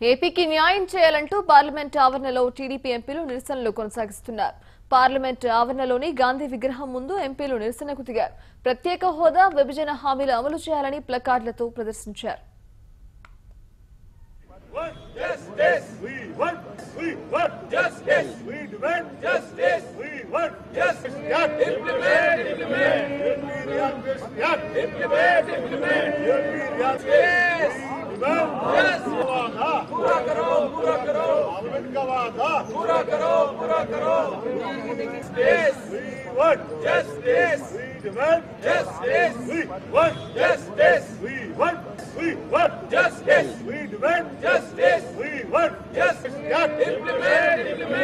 ఏపీకి న్యాయం చేయాలంటూ పార్లమెంట్ ఆవరణలో టీడీపీ ఎంపీలు నిరసనలు కొనసాగిస్తున్నారు పార్లమెంట్ ఆవరణలోని గాంధీ విగ్రహం ముందు ఎంపీలు నిరసనకు దిగారు ప్రత్యేక హోదా విభజన హామీలు అమలు చేయాలని ప్లకార్డులతో ప్రదర్శించారు Yes, का वादा पूरा करो पूरा करो justice. We want justice. We demand justice. We want justice. We want, we want justice. We demand justice. We want justice. Act. Implement, implement.